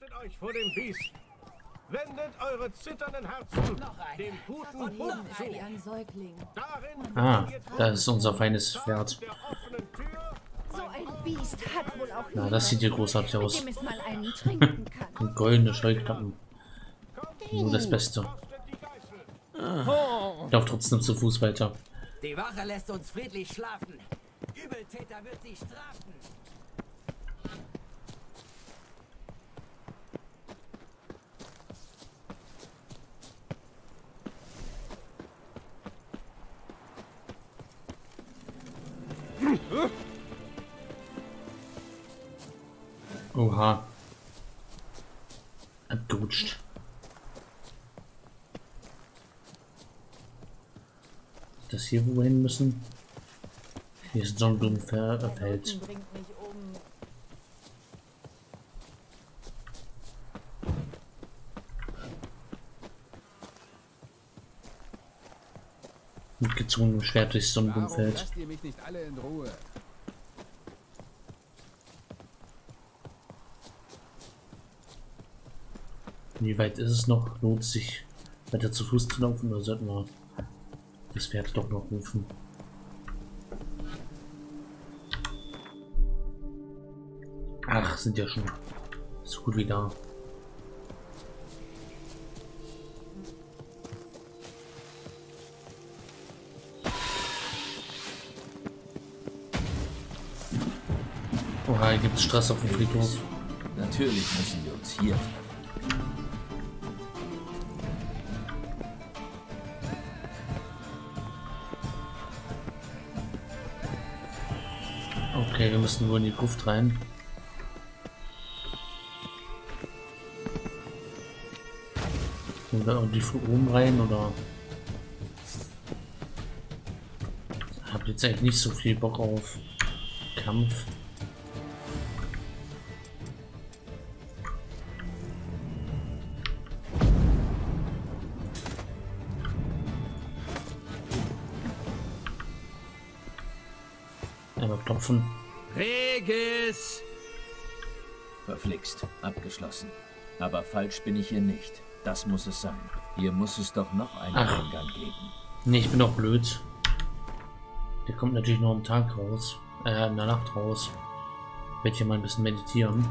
Hütet euch vor dem Biest. Wendet eure zitternden Herzen dem guten Hund zu. Ah, das ist unser feines Pferd. der offenen Tür So ein Biest hat wohl auch Na, das sieht ja großartig aus. Und goldene Scheuklappen. Nur das Beste. Geißel. Ich laufe trotzdem zu Fuß weiter. Die Wache lässt uns friedlich schlafen. Übeltäter wird sie strafen. Oha. Abgerutscht. Ist das hier, wo wir hin müssen? Hier ist Sonnenblumenfeld. Bringt mich um. Mit gezogenem Schwert durchs Warum Sonnenblumenfeld. lasst ihr mich nicht alle in Ruhe? Wie weit ist es noch? Lohnt es sich weiter zu Fuß zu laufen oder sollten wir das Pferd doch noch rufen? Ach, sind ja schon so gut wie da. Oha, hier gibt es Stress auf dem Friedhof. Natürlich müssen wir uns hier treffen. Okay, wir müssen wohl in die Gruft rein. Gehen wir irgendwie von oben rein oder? Ich habe jetzt eigentlich nicht so viel Bock auf Kampf. Einmal klopfen. Regis! Verflixt. Abgeschlossen. Aber falsch bin ich hier nicht. Das muss es sein. Hier muss es doch noch einen Ach. Eingang geben. Nee, ich bin doch blöd. Der kommt natürlich nur am Tag raus. Äh, in der Nacht raus. Ich werde hier mal ein bisschen meditieren.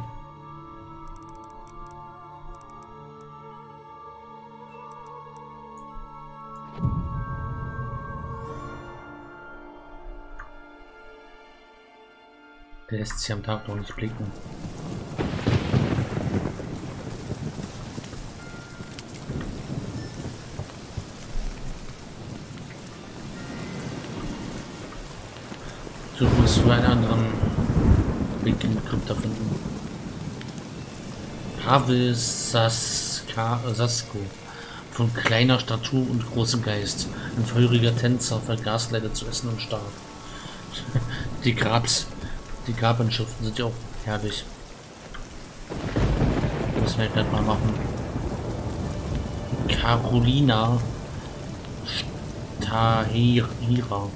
Der lässt sich am Tag noch nicht blicken. Du musst für einen anderen Weg in Krypta finden. Pavel Saska, Sasko. Von kleiner Statur und großem Geist. Ein feuriger Tänzer, vergaß leider zu essen und starb. Die Grabs, die Grabinschriften sind ja auch herrlich. Müssen wir gleich mal machen. Carolina Stahira.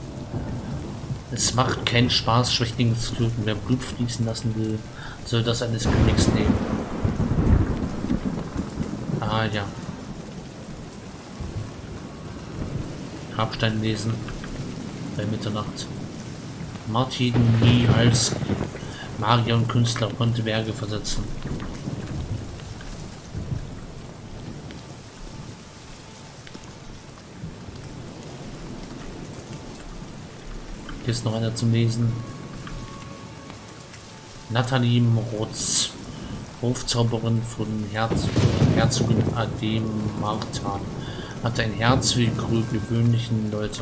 Es macht keinen Spaß, Schwächlinge zu töten. Wer Blut fließen lassen will, soll das eines Königs nehmen. Ah ja. Grabstein lesen. Bei Mitternacht. Martin Mihalski. Magier und Künstler konnte Berge versetzen. Hier ist noch einer zum Lesen. Nathalie Morotz, Hofzauberin von Herz Herzogin Adem Martan, hatte ein Herz grü- gewöhnlichen Leute.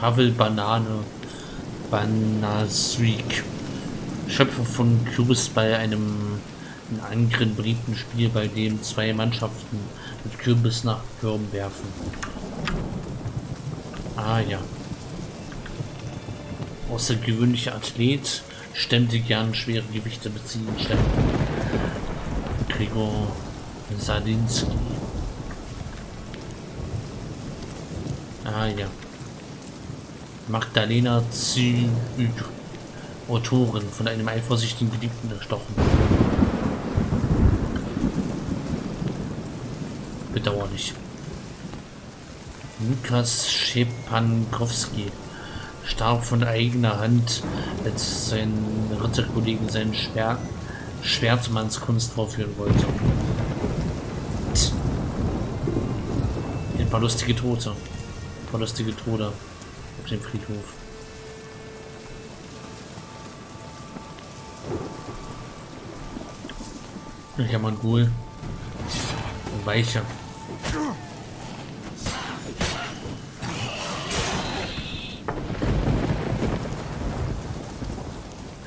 Pavel Banane Banaswik, Schöpfer von Kürbis bei einem in Angren beliebten Spiel, bei dem zwei Mannschaften mit Kürbis nach Körben werfen. Ah ja. Außergewöhnlicher Athlet, stemmte gern schwere Gewichte beziehen. Stemmen. Gregor Sadinski. Ah ja. Magdalena Zü Autorin von einem eifersüchtigen Geliebten erstochen. Bedauerlich. Lukas Schepankowski starb von eigener Hand, als sein Ritterkollegen seinen Schwer Schwertmannskunst vorführen wollte. Ein paar lustige Tote. Ein paar lustige Tode auf dem Friedhof. Ich habe einen Ghoul. Weicher.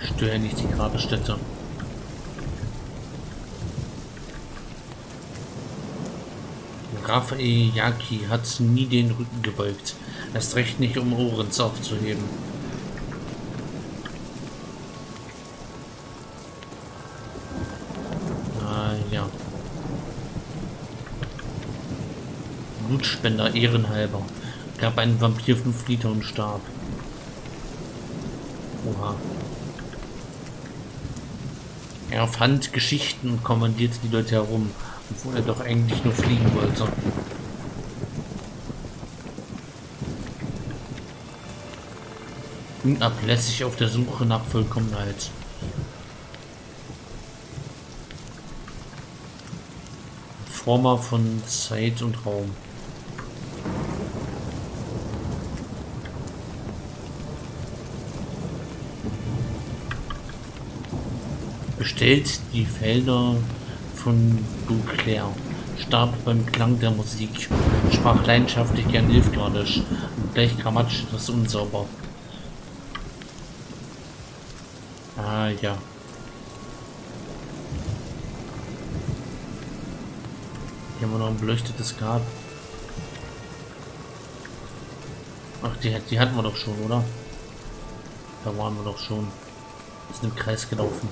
Störe nicht die Grabstätte. Raphael Yaki hat nie den Rücken gebeugt. Erst recht nicht, um Ohrens aufzuheben. Ah, ja. Blutspender ehrenhalber. Gab einen Vampir fünf Liter und starb. Oha. Er fand Geschichten und kommandierte die Leute herum, obwohl er doch eigentlich nur fliegen wollte. Unablässig auf der Suche nach Vollkommenheit. Former von Zeit und Raum. Bestellt die Felder von Duclair. Starb beim Klang der Musik. Sprach leidenschaftlich gern Nilfgaardisch und gleich grammatisch etwas unsauber. Ah ja. Hier haben wir noch ein beleuchtetes Grab. Ach, die, die hatten wir doch schon, oder? Da waren wir doch schon. Wir sind im Kreis gelaufen.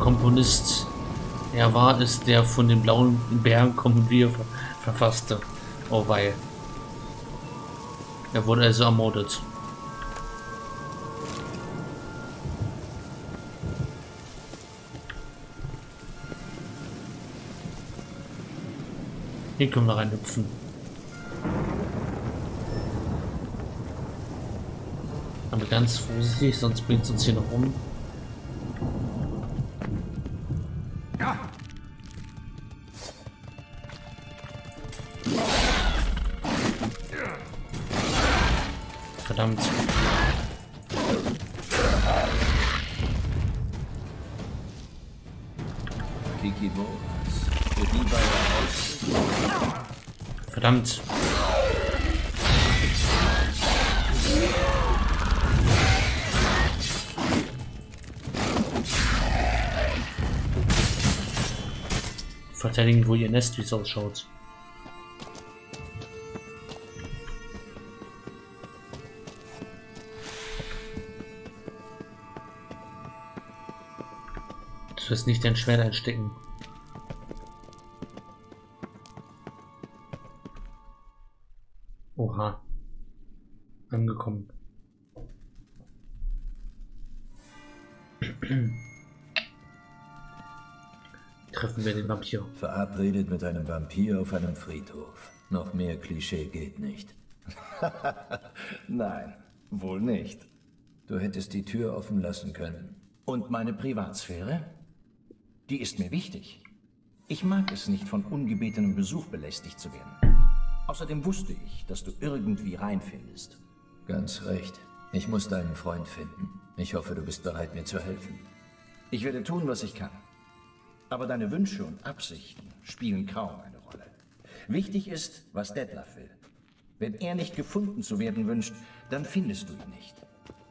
Komponist. Er war es, der von den blauen Bären Komödie ver verfasste. Oh wei. Er wurde also ermordet. Hier können wir reinhüpfen. Aber ganz vorsichtig, sonst bringt es uns hier noch um. Verteidigen, wo ihr Nest, wie es ausschaut. Du wirst nicht dein Schwert einstecken. Oha. Angekommen. Treffen wir den Vampir. Verabredet mit einem Vampir auf einem Friedhof. Noch mehr Klischee geht nicht. Nein, wohl nicht. Du hättest die Tür offen lassen können. Und meine Privatsphäre? Die ist mir wichtig. Ich mag es nicht, von ungebetenem Besuch belästigt zu werden. Außerdem wusste ich, dass du irgendwie reinfindest. Ganz recht. Ich muss deinen Freund finden. Ich hoffe, du bist bereit, mir zu helfen. Ich werde tun, was ich kann. Aber deine Wünsche und Absichten spielen kaum eine Rolle. Wichtig ist, was Detlef will. Wenn er nicht gefunden zu werden wünscht, dann findest du ihn nicht.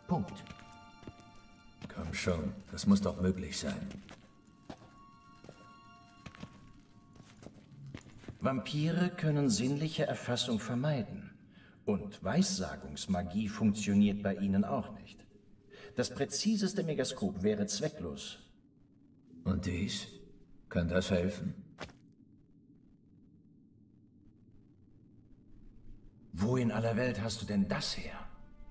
Punkt. Komm schon, das muss doch möglich sein. Vampire können sinnliche Erfassung vermeiden. Und Weissagungsmagie funktioniert bei ihnen auch nicht. Das präziseste Megaskop wäre zwecklos. Und dies? Kann das helfen? Wo in aller Welt hast du denn das her?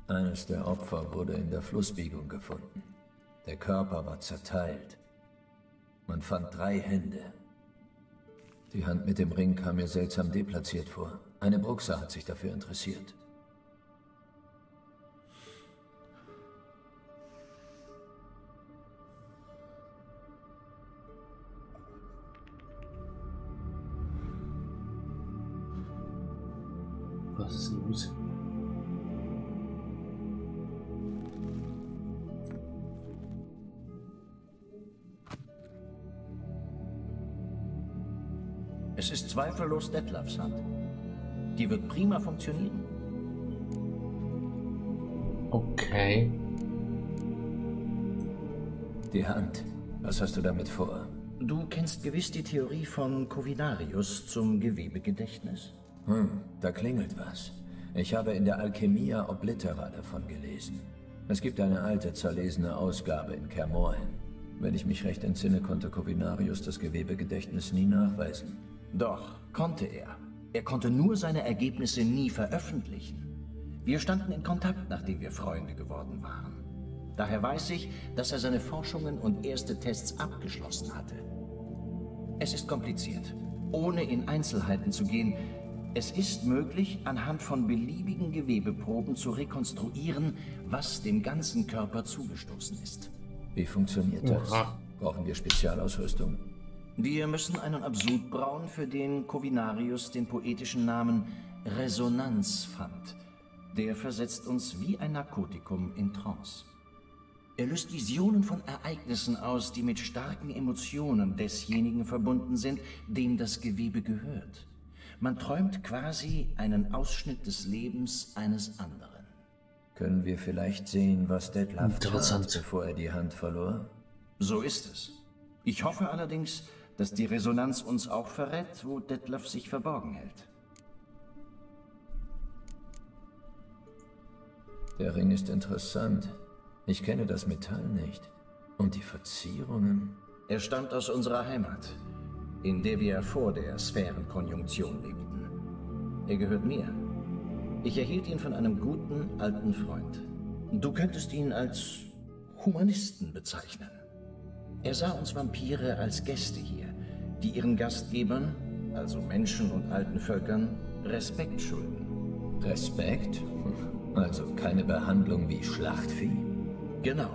Eines der Opfer wurde in der Flussbiegung gefunden. Der Körper war zerteilt. Man fand drei Hände. Die Hand mit dem Ring kam mir seltsam deplatziert vor. Eine Bruxa hat sich dafür interessiert. Was ist los? Es ist zweifellos Detlefs Hand. Die wird prima funktionieren. Okay. Die Hand. Was hast du damit vor? Du kennst gewiss die Theorie von Covinarius zum Gewebegedächtnis? Hm, da klingelt was. Ich habe in der Alchemia Oblitera davon gelesen. Es gibt eine alte, zerlesene Ausgabe in Kermoren. Wenn ich mich recht entsinne, konnte Covinarius das Gewebegedächtnis nie nachweisen. Doch, konnte er. Er konnte nur seine Ergebnisse nie veröffentlichen. Wir standen in Kontakt, nachdem wir Freunde geworden waren. Daher weiß ich, dass er seine Forschungen und erste Tests abgeschlossen hatte. Es ist kompliziert. Ohne in Einzelheiten zu gehen, es ist möglich, anhand von beliebigen Gewebeproben zu rekonstruieren, was dem ganzen Körper zugestoßen ist. Wie funktioniert das? Oha. Brauchen wir Spezialausrüstung? Wir müssen einen Absud brauen, für den Covinarius den poetischen Namen Resonanz fand. Der versetzt uns wie ein Narkotikum in Trance. Er löst Visionen von Ereignissen aus, die mit starken Emotionen desjenigen verbunden sind, dem das Gewebe gehört. Man träumt quasi einen Ausschnitt des Lebens eines anderen. Können wir vielleicht sehen, was Detlef Interessant. tat, bevor er die Hand verlor? So ist es. Ich hoffe allerdings, dass die Resonanz uns auch verrät, wo Detlef sich verborgen hält. Der Ring ist interessant. Ich kenne das Metall nicht. Und die Verzierungen? Er stammt aus unserer Heimat, in der wir vor der Sphärenkonjunktion lebten. Er gehört mir. Ich erhielt ihn von einem guten alten Freund. Du könntest ihn als Humanisten bezeichnen. Er sah uns Vampire als Gäste hier, die ihren Gastgebern, also Menschen und alten Völkern, Respekt schulden. Respekt? Also keine Behandlung wie Schlachtvieh? Genau.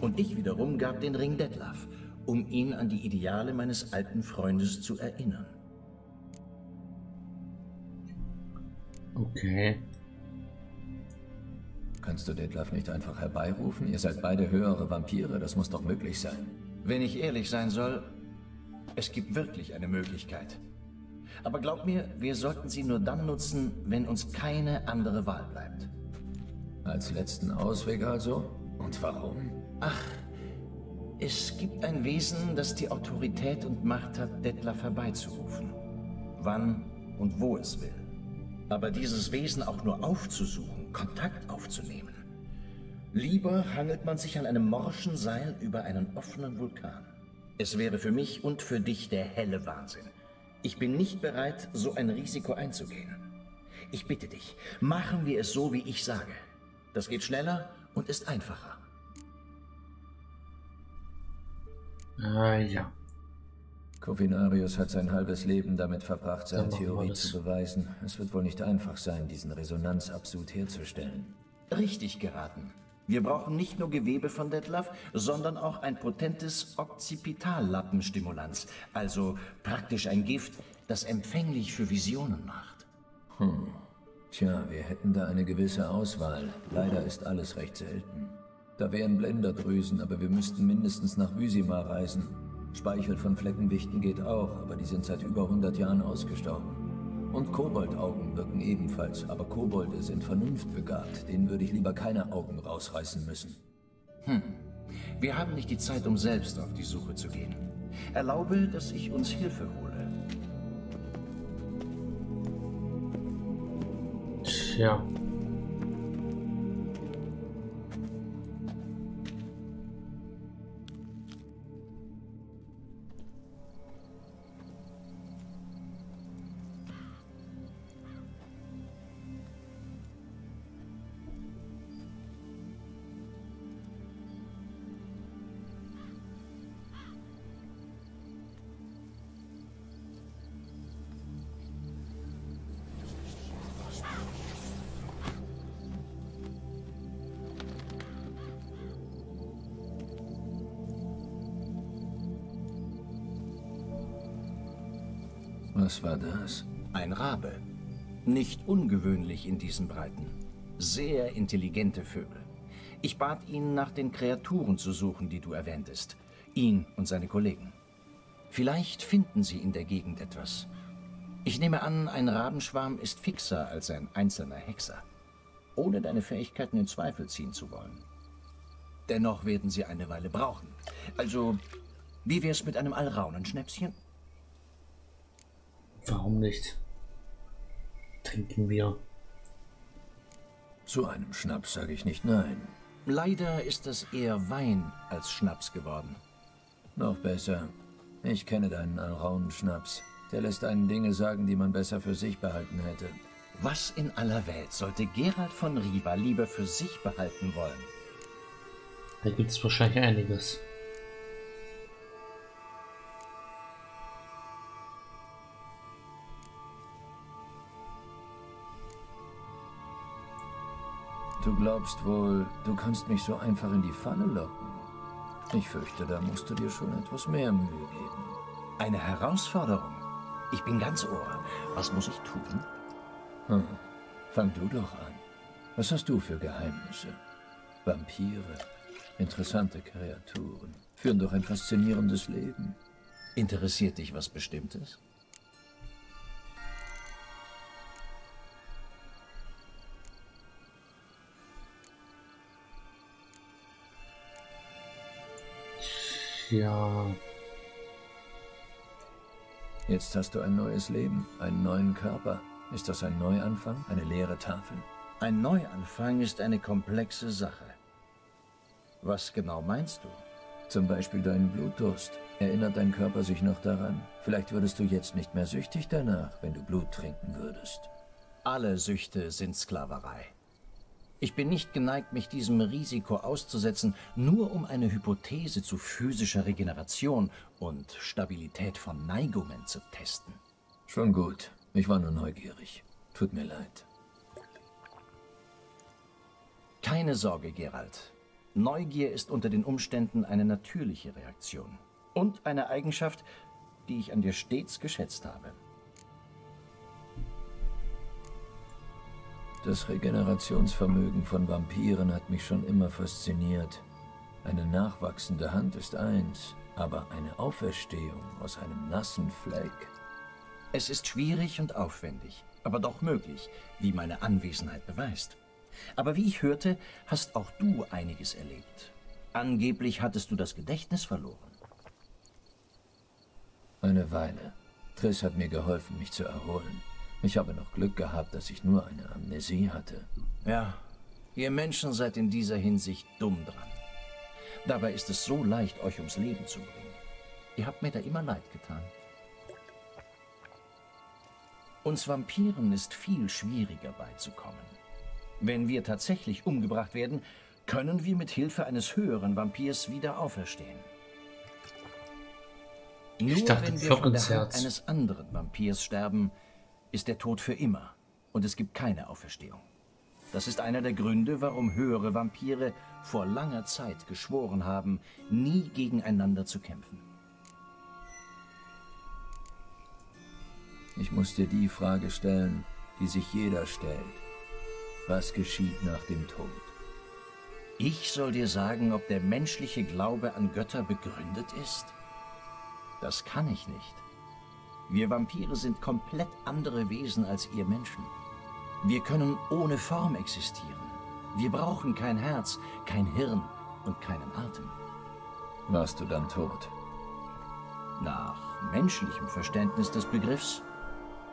Und ich wiederum gab den Ring Detlaf, um ihn an die Ideale meines alten Freundes zu erinnern. Okay. Kannst du Detlef nicht einfach herbeirufen? Ihr seid beide höhere Vampire, das muss doch möglich sein. Wenn ich ehrlich sein soll, es gibt wirklich eine Möglichkeit. Aber glaub mir, wir sollten sie nur dann nutzen, wenn uns keine andere Wahl bleibt. Als letzten Ausweg also? Und warum? Es gibt ein Wesen, das die Autorität und Macht hat, Detlef herbeizurufen. Wann und wo es will. Aber dieses Wesen auch nur aufzusuchen, Kontakt aufzunehmen. Lieber hangelt man sich an einem morschen Seil über einen offenen Vulkan. Es wäre für mich und für dich der helle Wahnsinn. Ich bin nicht bereit, so ein Risiko einzugehen. Ich bitte dich, machen wir es so, wie ich sage. Das geht schneller und ist einfacher. Ah, ja. Covinarius hat sein halbes Leben damit verbracht, seine Theorie zu beweisen. Es wird wohl nicht einfach sein, diesen Resonanzabsud herzustellen. Richtig geraten. Wir brauchen nicht nur Gewebe von Detlef, sondern auch ein potentes Occipitallappenstimulanz, also praktisch ein Gift, das empfänglich für Visionen macht. Tja, wir hätten da eine gewisse Auswahl. Leider ist alles recht selten. Da wären Blenderdrüsen, aber wir müssten mindestens nach Wysima reisen. Speichel von Fleckenwichten geht auch, aber die sind seit über 100 Jahren ausgestorben. Und Koboldaugen wirken ebenfalls, aber Kobolde sind vernunftbegabt. Denen würde ich lieber keine Augen rausreißen müssen. Wir haben nicht die Zeit, um selbst auf die Suche zu gehen. Erlaube, dass ich uns Hilfe hole. Tja. Was war das? Ein Rabe. Nicht ungewöhnlich in diesen Breiten. Sehr intelligente Vögel. Ich bat ihn, nach den Kreaturen zu suchen, die du erwähntest. Ihn und seine Kollegen. Vielleicht finden sie in der Gegend etwas. Ich nehme an, ein Rabenschwarm ist fixer als ein einzelner Hexer. Ohne deine Fähigkeiten in Zweifel ziehen zu wollen. Dennoch werden sie eine Weile brauchen. Also, wie wär's mit einem Alraunenschnäpschen? Warum nicht? Trinken wir. Zu einem Schnaps sage ich nicht nein. Leider ist das eher Wein als Schnaps geworden. Noch besser. Ich kenne deinen Alraunenschnaps. Der lässt einen Dinge sagen, die man besser für sich behalten hätte. Was in aller Welt sollte Gerald von Riva lieber für sich behalten wollen? Da gibt es wahrscheinlich einiges. Du glaubst wohl, du kannst mich so einfach in die Falle locken. Ich fürchte, da musst du dir schon etwas mehr Mühe geben. Eine Herausforderung. Ich bin ganz Ohr. Was muss ich tun? Hm. Fang du doch an. Was hast du für Geheimnisse? Vampire, interessante Kreaturen, führen doch ein faszinierendes Leben. Interessiert dich was Bestimmtes? Ja, Jetzt hast du ein neues Leben, einen neuen Körper. Ist das ein Neuanfang, eine leere Tafel? Ein Neuanfang ist eine komplexe Sache. Was genau meinst du? Zum Beispiel deinen Blutdurst. Erinnert dein Körper sich noch daran? Vielleicht würdest du jetzt nicht mehr süchtig danach, wenn du Blut trinken würdest. Alle Süchte sind Sklaverei. Ich bin nicht geneigt, mich diesem Risiko auszusetzen, nur um eine Hypothese zu physischer Regeneration und Stabilität von Neigungen zu testen. Schon gut. Ich war nur neugierig. Tut mir leid. Keine Sorge, Gerald. Neugier ist unter den Umständen eine natürliche Reaktion. Und eine Eigenschaft, die ich an dir stets geschätzt habe. Das Regenerationsvermögen von Vampiren hat mich schon immer fasziniert. Eine nachwachsende Hand ist eins, aber eine Auferstehung aus einem nassen Fleck. Es ist schwierig und aufwendig, aber doch möglich, wie meine Anwesenheit beweist. Aber wie ich hörte, hast auch du einiges erlebt. Angeblich hattest du das Gedächtnis verloren. Eine Weile. Triss hat mir geholfen, mich zu erholen. Ich habe noch Glück gehabt, dass ich nur eine Amnesie hatte. Ja, ihr Menschen seid in dieser Hinsicht dumm dran. Dabei ist es so leicht, euch ums Leben zu bringen. Ihr habt mir da immer leid getan. Uns Vampiren ist viel schwieriger beizukommen. Wenn wir tatsächlich umgebracht werden, können wir mit Hilfe eines höheren Vampirs wieder auferstehen. Nur dachte, wenn wir von der. Hand eines anderen Vampirs sterben, ist der Tod für immer und es gibt keine Auferstehung. Das ist einer der Gründe, warum höhere Vampire vor langer Zeit geschworen haben, nie gegeneinander zu kämpfen. Ich muss dir die Frage stellen, die sich jeder stellt. Was geschieht nach dem Tod? Ich soll dir sagen, ob der menschliche Glaube an Götter begründet ist? Das kann ich nicht. Wir Vampire sind komplett andere Wesen als ihr Menschen. Wir können ohne Form existieren. Wir brauchen kein Herz, kein Hirn und keinen Atem. Warst du dann tot? Nach menschlichem Verständnis des Begriffs,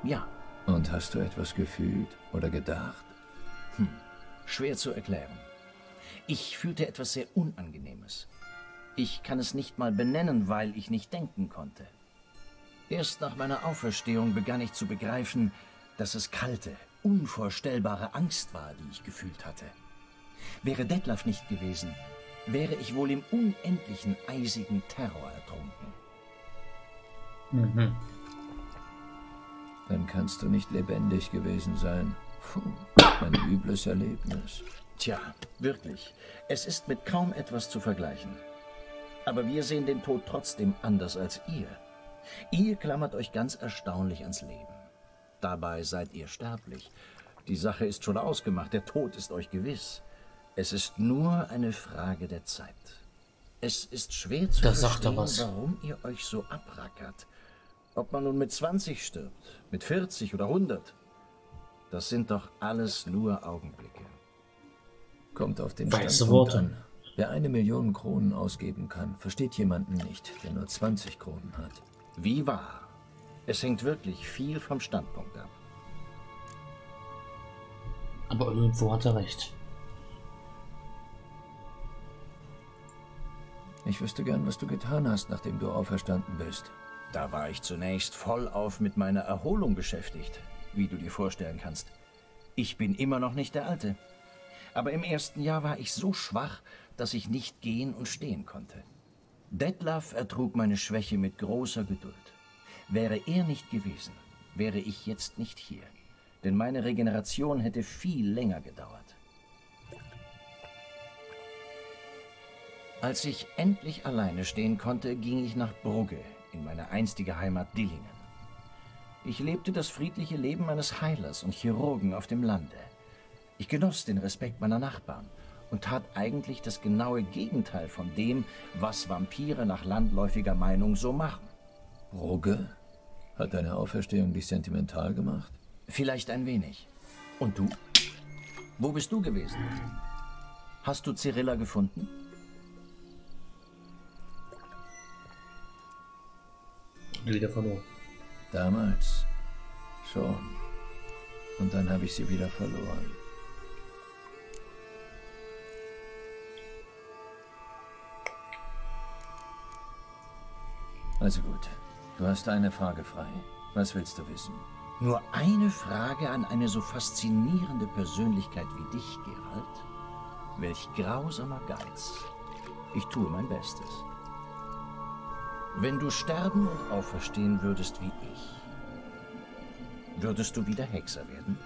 ja, Und hast du etwas gefühlt oder gedacht? schwer zu erklären. Ich fühlte etwas sehr Unangenehmes. Ich kann es nicht mal benennen, weil ich nicht denken konnte. Erst nach meiner Auferstehung begann ich zu begreifen, dass es kalte, unvorstellbare Angst war, die ich gefühlt hatte. Wäre Detlef nicht gewesen, wäre ich wohl im unendlichen eisigen Terror ertrunken. Mhm. Dann kannst du nicht lebendig gewesen sein. Puh, ein übles Erlebnis. Tja, wirklich. Es ist mit kaum etwas zu vergleichen. Aber wir sehen den Tod trotzdem anders als ihr. Ihr klammert euch ganz erstaunlich ans Leben. Dabei seid ihr sterblich. Die Sache ist schon ausgemacht, der Tod ist euch gewiss. Es ist nur eine Frage der Zeit. Es ist schwer zu Da sagt er verstehen, was. warum ihr euch so abrackert. Ob man nun mit 20 stirbt, mit 40 oder 100. Das sind doch alles nur Augenblicke. Kommt auf den Weiße Standpunkt Worte. an. Wer eine Million Kronen ausgeben kann, versteht jemanden nicht, der nur 20 Kronen hat. Wie wahr. Es hängt wirklich viel vom Standpunkt ab. Aber irgendwo hat er recht. Ich wüsste gern, was du getan hast, nachdem du auferstanden bist. Da war ich zunächst vollauf mit meiner Erholung beschäftigt, wie du dir vorstellen kannst. Ich bin immer noch nicht der Alte. Aber im ersten Jahr war ich so schwach, dass ich nicht gehen und stehen konnte. Detlef ertrug meine Schwäche mit großer Geduld. Wäre er nicht gewesen, wäre ich jetzt nicht hier. Denn meine Regeneration hätte viel länger gedauert. Als ich endlich alleine stehen konnte, ging ich nach Brugge, in meine einstige Heimat Dillingen. Ich lebte das friedliche Leben eines Heilers und Chirurgen auf dem Lande. Ich genoss den Respekt meiner Nachbarn und tat eigentlich das genaue Gegenteil von dem, was Vampire nach landläufiger Meinung so machen. Brugge? Hat deine Auferstehung dich sentimental gemacht? Vielleicht ein wenig. Und du? Wo bist du gewesen? Hast du Cyrilla gefunden? Und wieder verloren. Damals. Schon. Und dann habe ich sie wieder verloren. Also gut. Du hast eine Frage frei. Was willst du wissen? Nur eine Frage an eine so faszinierende Persönlichkeit wie dich, Gerald. Welch grausamer Geiz. Ich tue mein Bestes. Wenn du sterben und auferstehen würdest wie ich, würdest du wieder Hexer werden?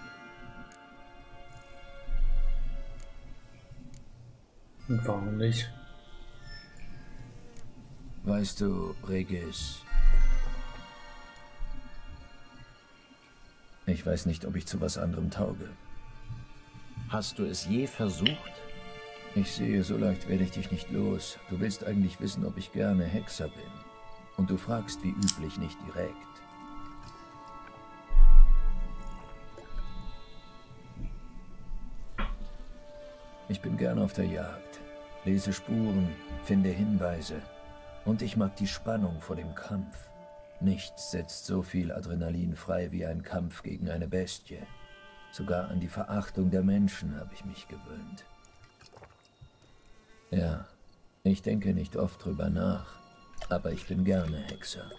Warum nicht? Weißt du, Regis, ich weiß nicht, ob ich zu was anderem tauge. Hast du es je versucht? Ich sehe, so leicht werde ich dich nicht los. Du willst eigentlich wissen, ob ich gerne Hexer bin. Und du fragst wie üblich nicht direkt. Ich bin gern auf der Jagd, lese Spuren, finde Hinweise. Und ich mag die Spannung vor dem Kampf. Nichts setzt so viel Adrenalin frei wie ein Kampf gegen eine Bestie. Sogar an die Verachtung der Menschen habe ich mich gewöhnt. Ja, ich denke nicht oft drüber nach, aber ich bin gerne Hexer.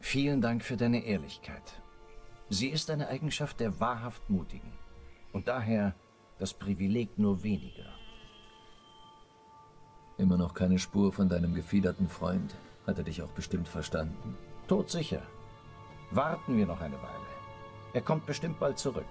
Vielen Dank für deine Ehrlichkeit. Sie ist eine Eigenschaft der wahrhaft Mutigen. Und daher das Privileg nur weniger. Immer noch keine Spur von deinem gefiederten Freund? Hat er dich auch bestimmt verstanden? Todsicher. Warten wir noch eine Weile. Er kommt bestimmt bald zurück.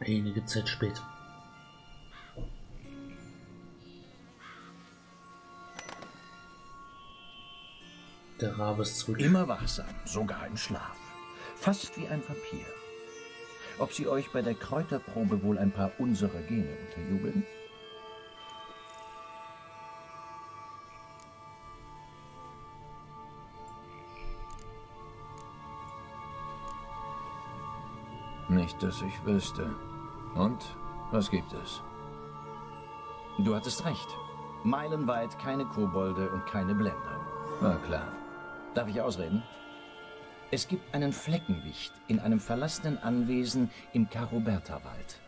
Einige Zeit später. Der Rabe ist zurück. Immer wachsam, sogar im Schlaf. Fast wie ein Vampir. Ob Sie euch bei der Kräuterprobe wohl ein paar unserer Gene unterjubeln? Nicht, dass ich wüsste. Und? Was gibt es? Du hattest recht. Meilenweit keine Kobolde und keine Blender. War klar. Darf ich ausreden? Es gibt einen Fleckenwicht in einem verlassenen Anwesen im Karoberta-Wald.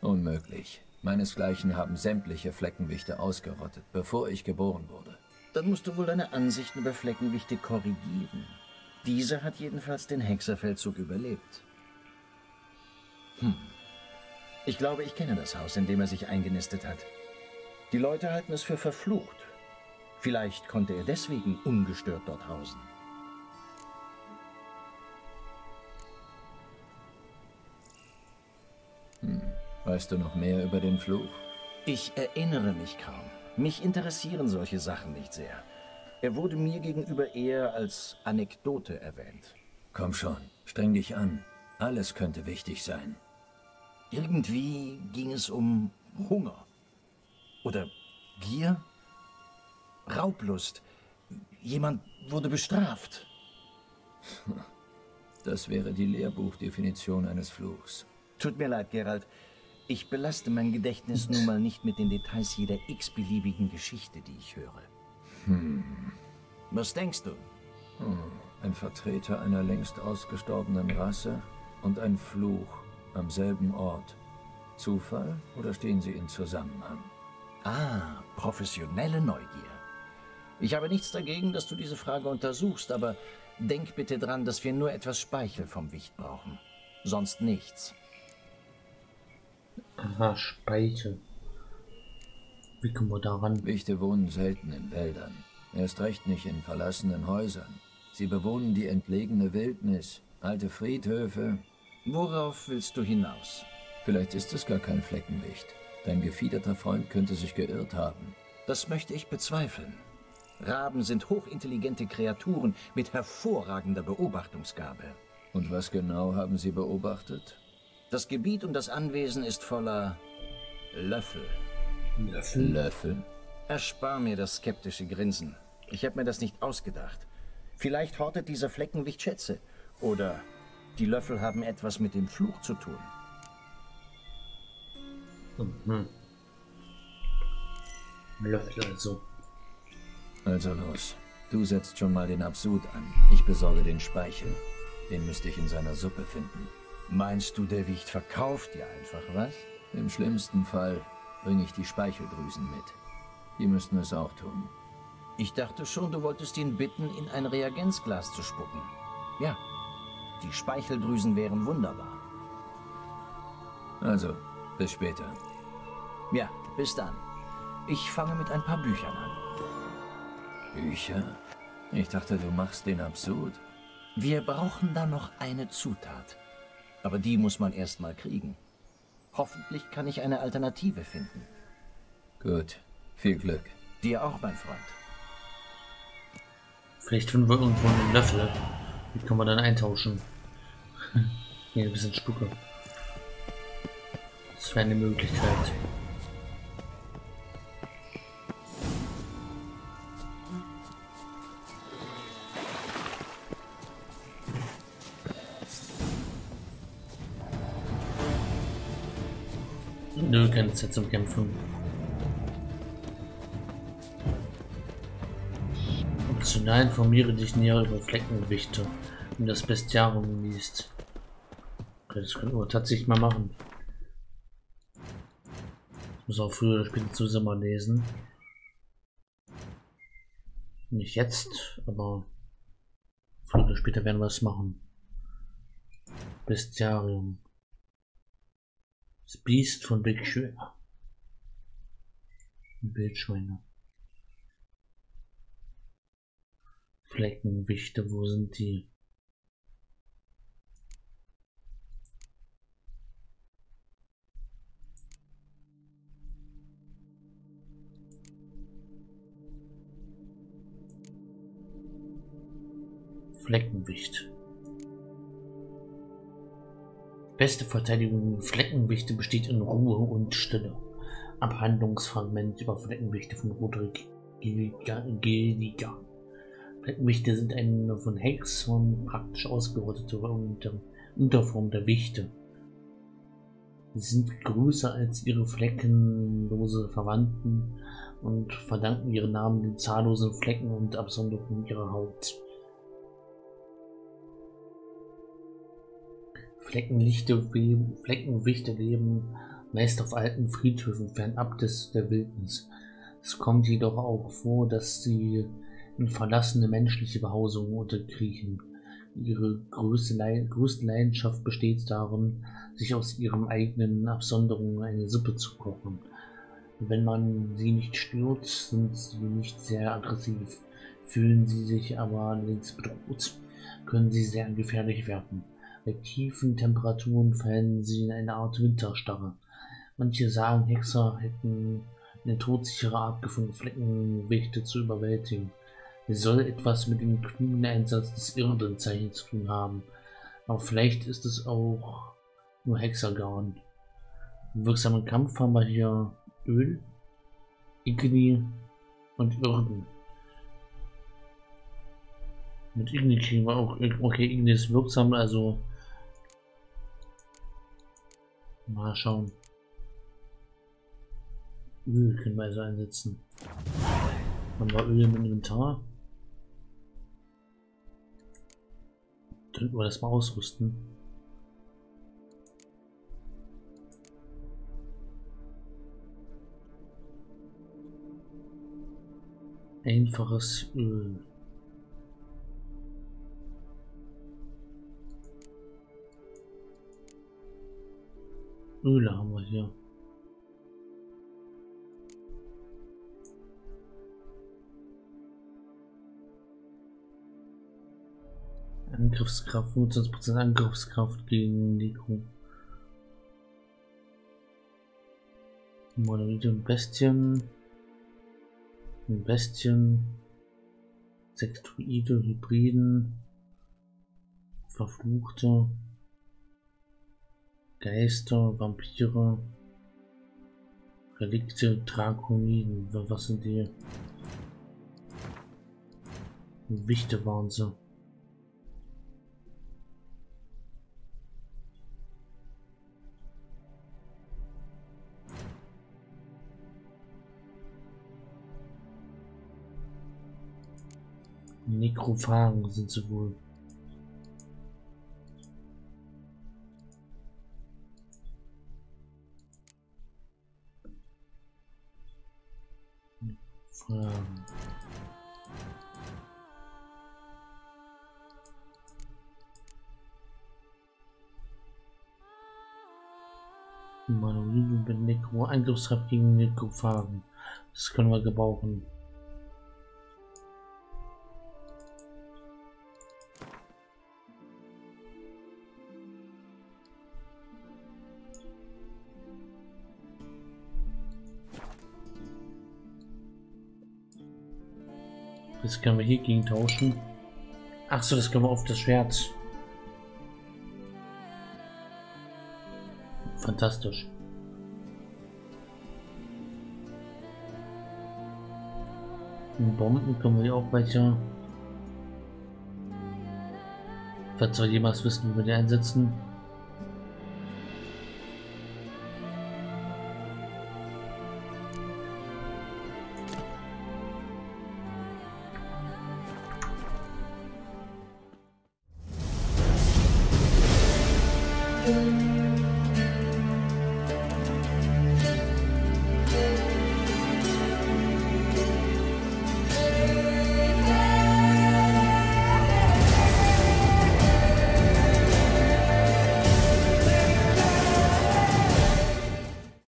Unmöglich. Meinesgleichen haben sämtliche Fleckenwichte ausgerottet, bevor ich geboren wurde. Dann musst du wohl deine Ansichten über Fleckenwichte korrigieren. Dieser hat jedenfalls den Hexerfeldzug überlebt. Hm. Ich glaube, ich kenne das Haus, in dem er sich eingenistet hat. Die Leute halten es für verflucht. Vielleicht konnte er deswegen ungestört dort hausen. Weißt du noch mehr über den Fluch? Ich erinnere mich kaum. Mich interessieren solche Sachen nicht sehr. Er wurde mir gegenüber eher als Anekdote erwähnt. Komm schon, streng dich an. Alles könnte wichtig sein. Irgendwie ging es um Hunger. Oder Gier? Raublust. Jemand wurde bestraft. Das wäre die Lehrbuchdefinition eines Fluchs. Tut mir leid, Gerald. Ich belaste mein Gedächtnis nun mal nicht mit den Details jeder x-beliebigen Geschichte, die ich höre. Hm. Was denkst du? Ein Vertreter einer längst ausgestorbenen Rasse und ein Fluch am selben Ort. Zufall oder stehen sie in Zusammenhang? Ah, professionelle Neugier. Ich habe nichts dagegen, dass du diese Frage untersuchst, aber denk bitte dran, dass wir nur etwas Speichel vom Wicht brauchen. Sonst nichts. Aha, Speichel. Wie kommen wir daran? Wichte wohnen selten in Wäldern. Erst recht nicht in verlassenen Häusern. Sie bewohnen die entlegene Wildnis, alte Friedhöfe. Worauf willst du hinaus? Vielleicht ist es gar kein Fleckenwicht. Dein gefiederter Freund könnte sich geirrt haben. Das möchte ich bezweifeln. Raben sind hochintelligente Kreaturen mit hervorragender Beobachtungsgabe. Und was genau haben Sie beobachtet? Das Gebiet um das Anwesen ist voller Löffel. Löffel? Löffel? Erspar mir das skeptische Grinsen. Ich habe mir das nicht ausgedacht. Vielleicht hortet dieser Fleckenwicht Schätze. Oder die Löffel haben etwas mit dem Fluch zu tun. Mhm. Löffel also. Also los. Du setzt schon mal den Absud an. Ich besorge den Speichel. Den müsste ich in seiner Suppe finden. Meinst du, der Wicht verkauft dir einfach was? Im schlimmsten Fall bringe ich die Speicheldrüsen mit. Die müssten es auch tun. Ich dachte schon, du wolltest ihn bitten, in ein Reagenzglas zu spucken. Ja, die Speicheldrüsen wären wunderbar. Also, bis später. Ja, bis dann. Ich fange mit ein paar Büchern an. Bücher? Ich dachte, du machst den Absurd. Wir brauchen da noch eine Zutat. Aber die muss man erst mal kriegen. Hoffentlich kann ich eine Alternative finden. Gut, viel Glück. Dir auch, mein Freund. Vielleicht finden wir irgendwo einen Löffel. Die können wir dann eintauschen. Hier ein bisschen Spucke. Das wäre eine Möglichkeit. Zeit zum Kämpfen. Optional informiere dich näher über Fleckengewichte, du das Bestiarium liest. Okay, das können wir tatsächlich mal machen. Ich muss auch früher oder später zusammen mal lesen. Nicht jetzt, aber früher oder später werden wir es machen. Bestiarium. Das Biest von Big Schwer. Wildschweine. Fleckenwichte, wo sind die? Fleckenwicht. Beste Verteidigung gegen Fleckenwichte besteht in Ruhe und Stille. Abhandlungsfragment über Fleckenwichte von Roderick Gilligan. Fleckenwichte sind eine von Hexhorn praktisch ausgerottete Unterform der Wichte. Sie sind größer als ihre fleckenlose Verwandten und verdanken ihren Namen den zahllosen Flecken und Absonderungen ihrer Haut. Fleckenlichte, Fleckenwichte leben meist auf alten Friedhöfen fernab des der Wildnis. Es kommt jedoch auch vor, dass sie in verlassene menschliche Behausungen unterkriechen. Ihre größte, größte Leidenschaft besteht darin, sich aus ihren eigenen Absonderungen eine Suppe zu kochen. Wenn man sie nicht stört, sind sie nicht sehr aggressiv. Fühlen sie sich aber allerdings bedroht, können sie sehr gefährlich werden. Bei tiefen Temperaturen fallen sie in eine Art Winterstarre. Manche sagen, Hexer hätten eine todsichere Art gefunden, Fleckenwichte zu überwältigen. Es soll etwas mit dem kühnen Einsatz des Irrendenzeichens zu tun haben. Aber vielleicht ist es auch nur Hexagon. Im wirksamen Kampf haben wir hier Öl, Igni und Irden. Mit Igni kriegen wir auch. Okay, Igni ist wirksam, also. Mal schauen. Öl können wir also einsetzen. Haben wir Öl im Inventar? Könnten wir das mal ausrüsten? Einfaches Öl. Öle haben wir hier. Angriffskraft, 25% Angriffskraft gegen Nico. Monolithe und Bestien. Bestien. Sektoide, Hybriden. Verfluchte. Geister, Vampire. Relikte, Drakoniden. Was sind die? Wichte waren sie. Nekrophagen sind sie wohl. Fragen. Manoiden mit Nekro Angriffskraft gegen Nekrophagen. Das können wir gebrauchen. Das können wir hier gegen tauschen. Ach so, das können wir auf das Schwert. Fantastisch. Und Bomben können wir auch welche. Falls wir jemals wissen, wie wir die einsetzen.